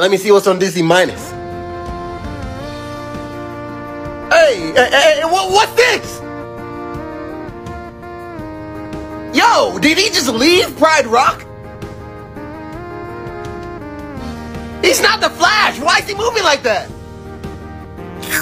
Let me see what's on Disney Minus. Hey, hey, hey what, what's this? Yo, did he just leave Pride Rock? He's not the Flash. Why is he moving like that?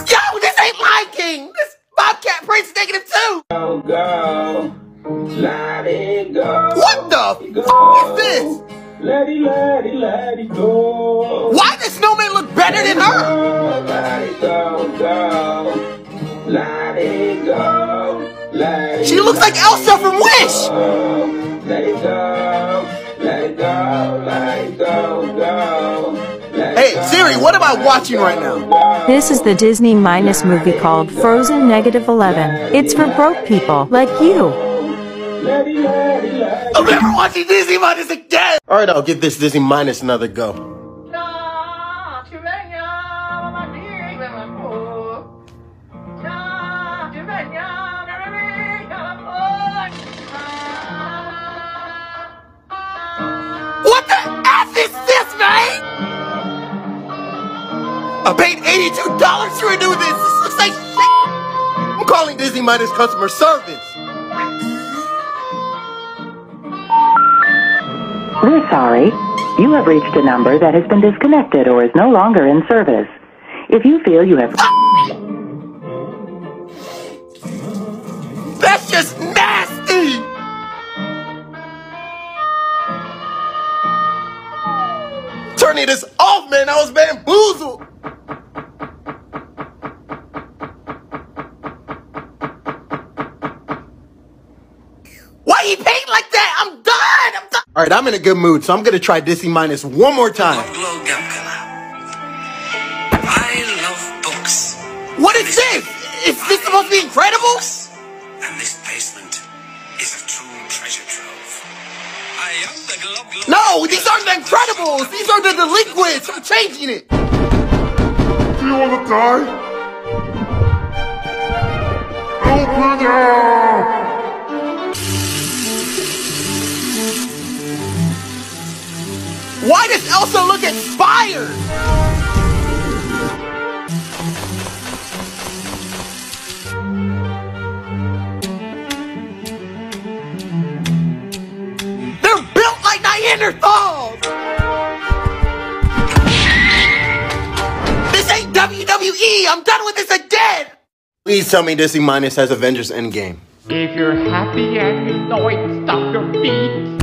Yo, this ain't Lion King. This Bobcat Prince negative two. Go, go, let it go. What the f is this? Let it, let it, let it go. Why does Snowman look better than her? Let it go, go. Let it go. Let it She looks like Elsa from Wish. Let it go. Let it go. Let it go, go. Let Hey. Siri, what am I watching right now? This is the Disney Minus movie called Frozen Negative 11. It's for broke people like you. I'm never watching Disney Minus again. All right, I'll give this Disney Minus another go. What the F is this, man? I paid $82 to renew this. This looks like shit. I'm calling Disney Minus customer service. We're sorry. You have reached a number that has been disconnected or is no longer in service. If you feel you have That's just nasty! Turning this off, man. I was bamboozled. Why he paint like that? I'm done. I'm done. All right, I'm in a good mood, so I'm gonna try Disney minus one more time. Pablo Gamcala. I love books. What is this? Is this supposed to be incredible? And this basement is a true treasure trove. I am the glove glove. No, these aren't the Incredibles. These are the delinquents. I'm changing it. Do you wanna die? Open up! Why does Elsa look inspired? They're built like Neanderthals! This ain't WWE! I'm done with this again! Please tell me Disney Minus has Avengers Endgame. If you're happy and you know it, stomp your feet.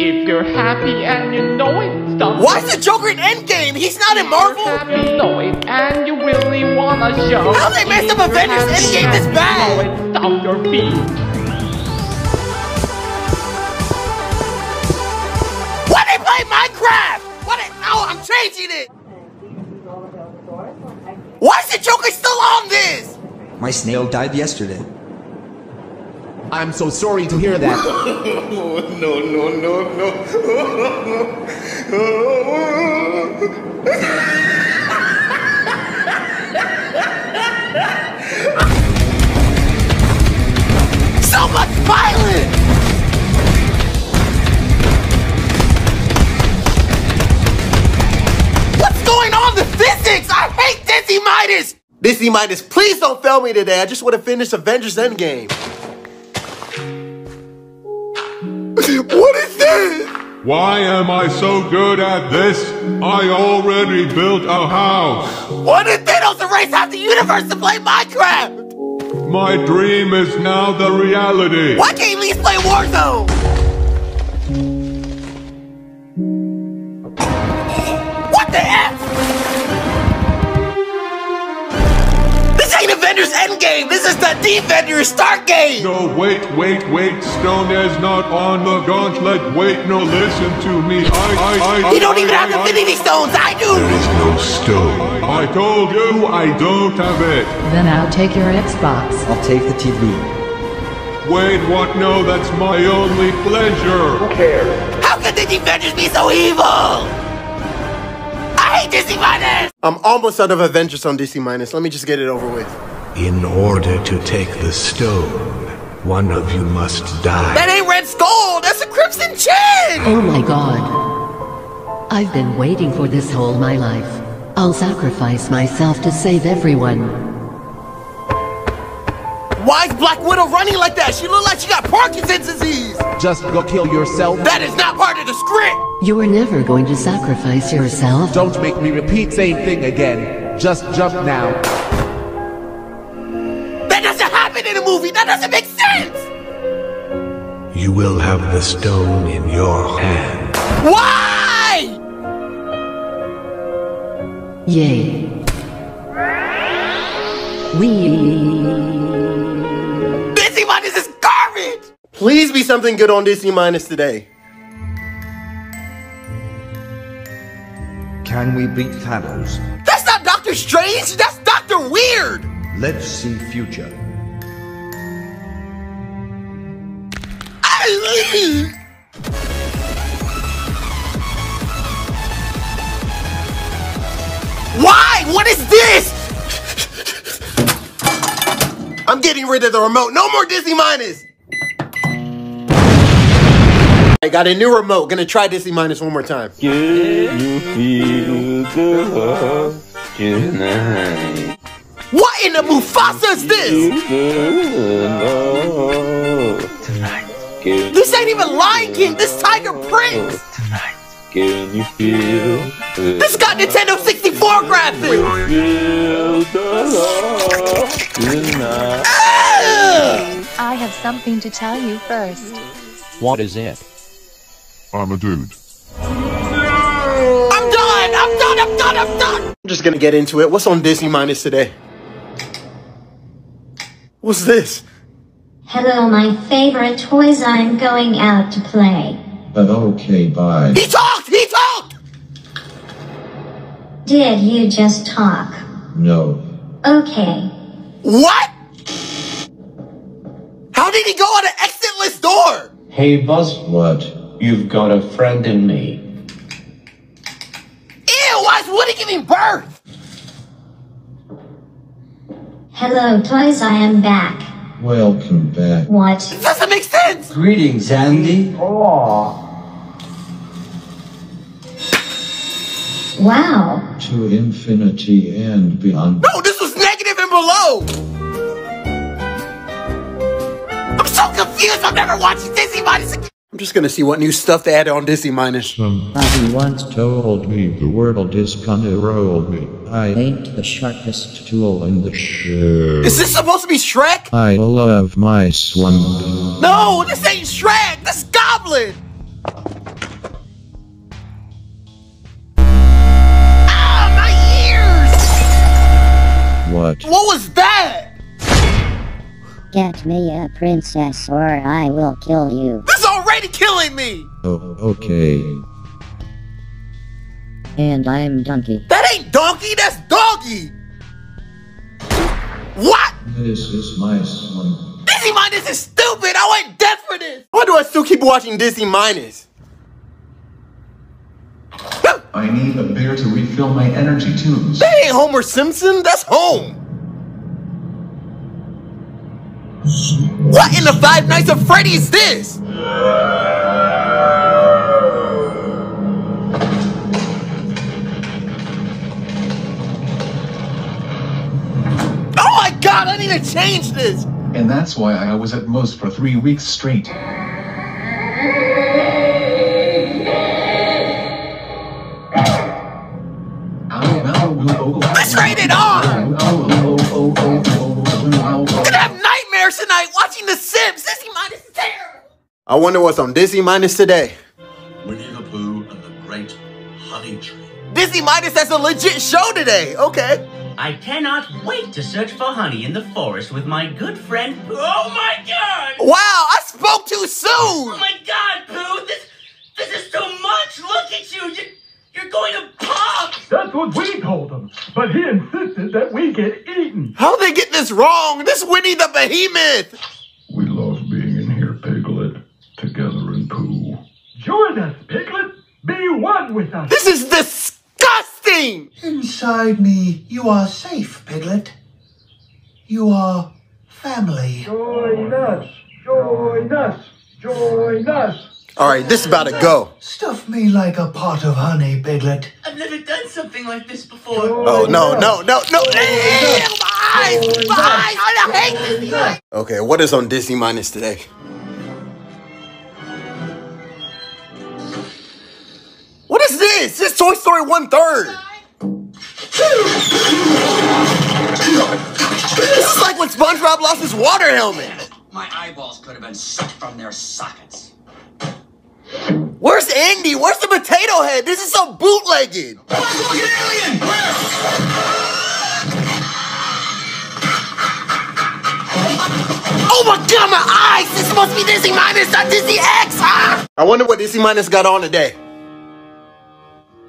If you're happy and you know it, stomp Why is the Joker in Endgame? He's not in Marvel! happy, know it, and you really wanna show. How they messed up Avengers happy Endgame this and you bad? Know it, stomp your feet. Why they play Minecraft? What? They, no, I'm changing it! Why is the Joker still on this? My snail died yesterday. I'm so sorry to hear that. No, no, no, no. So much violence! What's going on? The physics! I hate Disney Midas! Disney Midas, please don't fail me today. I just want to finish Avengers Endgame. What is this? Why am I so good at this? I already built a house. Why did Thanos erase half the universe to play Minecraft? My dream is now the reality. Why can't you at least play Warzone? Avengers Endgame. This is the Defenders Start game. No, wait, wait, wait. Stone is not on the gauntlet. Wait, no, listen to me. I, I, I. You don't even I- have I- Infinity Stones. I do. There is no stone. I told you I don't have it. Then I'll take your Xbox. I'll take the TV. Wait, what? No, that's my only pleasure. Who cares? How could the Defenders be so evil? I hate DC Minus. I'm almost out of Avengers on DC Minus. Let me just get it over with. In order to take the stone, one of you must die. That ain't Red Skull. That's a Crimson Chin. Oh my god. I've been waiting for this whole my life. I'll sacrifice myself to save everyone. Why is Black Widow running like that? She look like she got Parkinson's disease. Just go kill yourself. That is not part of the script. You are never going to sacrifice yourself. Don't make me repeat same thing again. Just jump now. Movie. That doesn't make sense. You will have the stone in your hand. Why? Yay. We. Disney minus is garbage. Please be something good on Disney minus today. Can we beat Thanos? That's not Doctor Strange. That's Doctor Weird. Let's see future. Why? What is this? I'm getting rid of the remote. No more Disney minus. I got a new remote. Gonna try Disney minus one more time. Can you feel the love tonight? What in the Mufasa is this? Can, This ain't even Lion King. This Tiger Prince. can you feel This got Nintendo 64 graphics. feel the love! Ah! I have something to tell you first. What is it? I'm a dude. I'm done. I'm done. I'm done. I'm done. I'm just gonna get into it. What's on Disney minus today? What's this? Hello, my favorite toys. I'm going out to play. But okay, bye. He talked. He talked. Did you just talk? No. Okay. What? How did he go out an exitless door? Hey, Buzz, What? you've got a friend in me. Ew, why is Woody giving birth? Hello, toys. I am back. Welcome back. What? It Doesn't make sense. Greetings, Andy. Oh. Wow. To infinity and beyond. No, this was negative and below. I'm so confused. I'm never watching Disney minus again. I'm just gonna see what new stuff they added on Disney minus. Somebody once told me the world is gonna roll me. I ain't the sharpest tool in the shed. Is this supposed to be Shrek? I love my slump. No, this ain't Shrek. This is Goblin. Ah, my ears. What? What was that? Get me a princess or I will kill you. This is already killing me. Oh, okay. And I'm Donkey. That ain't Donkey. That's Doggy. What? This is my slump. Disney minus is stupid. I went deaf for this. Why do I still keep watching Disney minus? I need a bear to refill my energy tubes. That ain't Homer Simpson. That's home. What in the Five Nights at Freddy is this? Need to change this. And that's why I was at most for three weeks straight. Let's rate it on. I'm gonna have nightmares tonight watching The Sims. Disney minus is terrible. I wonder what's on Disney minus today. Winnie the Pooh and the Great Honey Tree. Disney minus has a legit show today. Okay. I cannot wait to search for honey in the forest with my good friend. Oh my god! Wow, I spoke too soon. Oh my god, Pooh! This this is too much. Look at you. You're, you're going to pop. That's what we told him, but he insisted that we get eaten. How'd they get this wrong? This Winnie the Behemoth. We love being in here, Piglet. Together in Pooh. Join us, Piglet. Be one with us. This is disgusting. Inside me, you are safe, Piglet. You are family. Join us. Join us. Join us. All right, this is about to go. Stuff me like a pot of honey, Piglet. I've never done something like this before. Oh no, no, no, no! Hey, my eyes! I hate this. Okay, what is on Disney Minus today? What is this? This Toy Story one third. This is like when SpongeBob lost his water helmet. My eyeballs could have been sucked from their sockets. Where's Andy? Where's the potato head? This is so bootlegged. Oh my god, my eyes! This must be Disney Minus, not Disney X, huh? I wonder what Disney Minus got on today.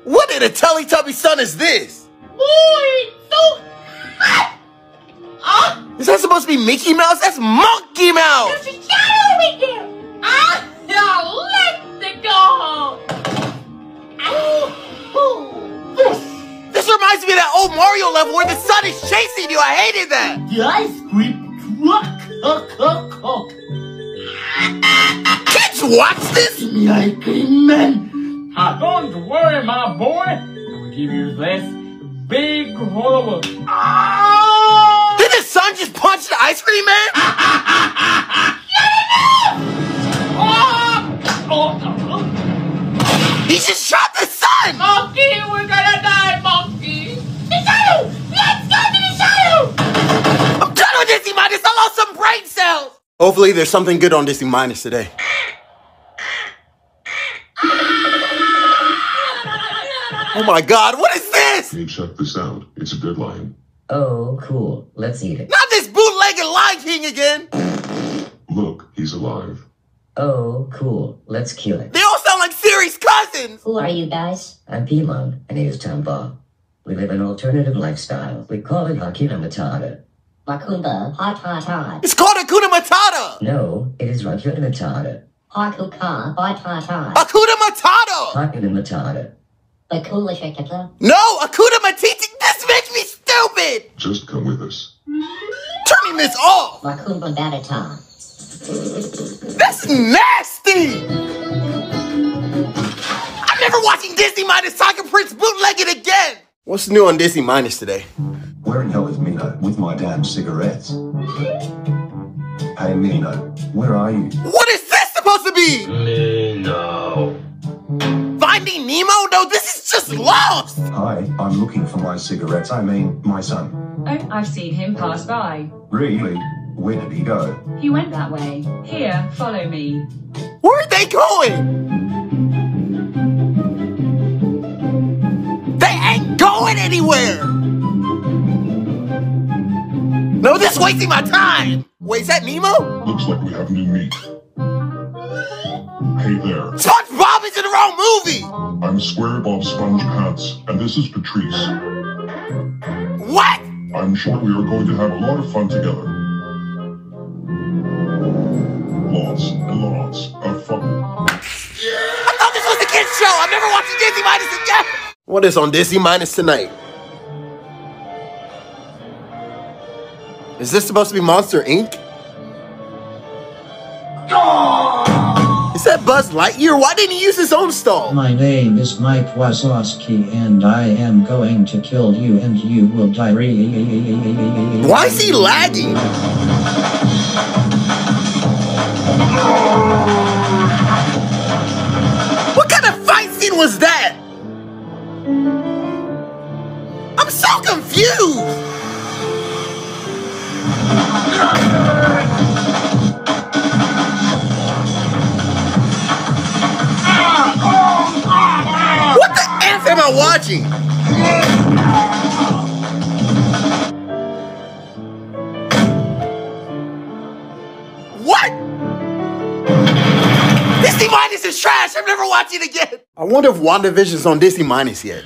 What in a Teletubby sun is this? Boy, so. Ah! Is that supposed to be Mickey Mouse? That's Monkey Mouse! There's a shadow over there! Ah! No, let it go! This, this reminds me of that old Mario level where the sun is chasing you. I hated that. The ice cream truck! Kids watch this? The ice cream man! Ah, don't worry, my boy. I will give you this big hole. Did the sun just punch the ice cream man? Oh, oh, oh. He just shot the sun! Monkey, we're gonna die, Monkey! The shadow! Let's go to the shadow! I'm done with Disney Minus. I lost some brain cells. Hopefully, there's something good on Disney Minus today. Oh my God! What is this? Hey, check this out. It's a good line. Oh, cool. Let's eat it. Not this bootlegged Lion King again. Look, he's alive. Oh, cool. Let's kill it. They all sound like Siri's cousins. Who are you guys? I'm Pimon, and he is Tamba. We live an alternative lifestyle. We call it Hakuna Matata. Makumba, hot hot hot. It's called Hakuna Matata. No, it is Hakuna Matata. Hakuka, hot hot hot. Akuna Matata. Hakuna Matata. Bakula shakata. No, Akuna Matiti. This makes me stupid. Just come with us. Turning this off. Makumba batata. That's nasty. I'm never watching Disney Minus Tiger Prince bootlegged again. What's new on Disney Minus today? Where in hell is Mino with my damn cigarettes? Hey Mino, where are you? What is this supposed to be? Just lost. Hi, I'm looking for my cigarettes. I mean, my son. Oh, I've seen him pass by. Really? Where did he go? He went that way. Here, follow me. Where are they going? They ain't going anywhere. No, this is wasting my time. Wait, is that Nemo? Looks like we have new meat. Hey there. SpongeBob is in the wrong movie. I'm Square Bob Sponge and this is Patrice. What? I'm sure we are going to have a lot of fun together. Lots and lots of fun. I thought this was a kid's show. I'm never watching Disney Minus again. What is on Disney Minus tonight? Is this supposed to be Monster Inc? Is that Buzz Lightyear? Why didn't he use his own stall? My name is Mike Wazowski and I am going to kill you and you will die. Why is he lagging? What kind of fight scene was that? I'm so confused. I watching? What? Disney Minus is trash. I'm never watching again. I wonder if WandaVision's on Disney Minus yet.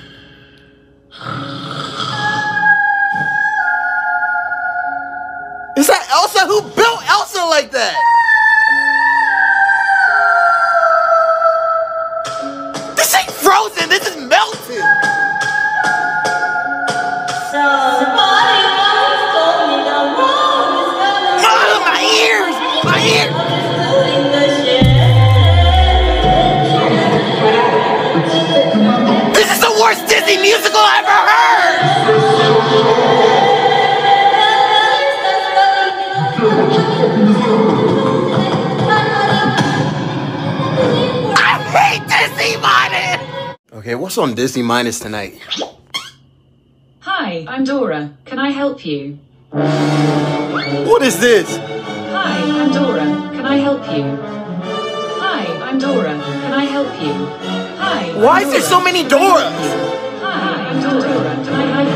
Is that Elsa? Who built Elsa like that? What's on Disney Minus tonight? Hi, I'm Dora. Can I help you? What is this? Hi, I'm Dora. Can I help you? Hi, I'm Dora. Can I help you? Hi. Why is there so many Doras? Hi, I'm Dora. Can I help you?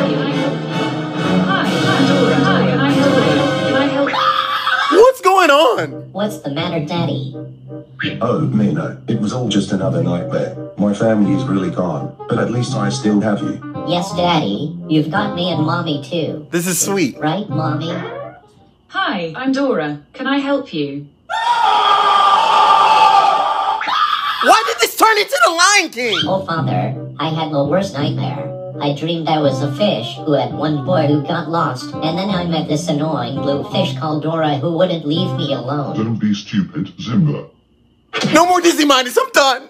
Going on? What's the matter, Daddy? Oh, Mina, it was all just another nightmare. My family is really gone, but at least I still have you. Yes, Daddy. You've got me and Mommy too. This is sweet. Right, Mommy? Hi, I'm Dora. Can I help you? Why did this turn into the Lion King? Oh, Father, I had the worst nightmare. I dreamed I was a fish who had one boy who got lost, and then I met this annoying blue fish called Dora who wouldn't leave me alone. Don't be stupid, Zimba. No more Disney Minus, I'm done.